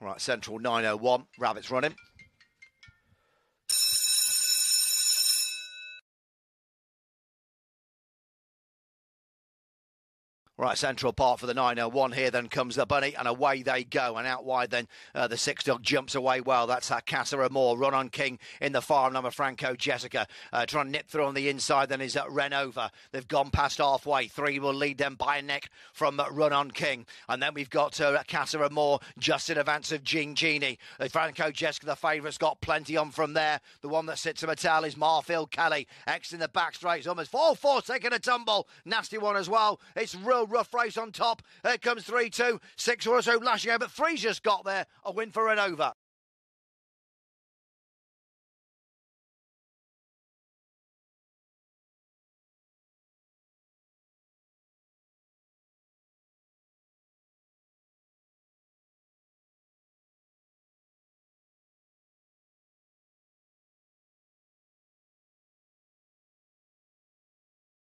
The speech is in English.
Right, Central 901. Rabbits running. Right, Central Park for the 901 here. Then comes the bunny, and away they go. And out wide, then uh, the six dog jumps away well. That's uh, Casa Amor. Run on King in the far number. Franco Jessica uh, trying to nip through on the inside. Then is uh, Renova. They've gone past halfway. Three will lead them by a neck from uh, Run on King. And then we've got uh, Casa Amor just in advance of Jean Genie. Uh, Franco Jessica, the favourite's got plenty on from there. The one that sits in a tail is Marfield Kelly. X in the back straight. almost 4 4 taking a tumble. Nasty one as well. It's real rough race on top. Here comes 3 2. Six or so lashing out, but three's just got there. A win for Renova.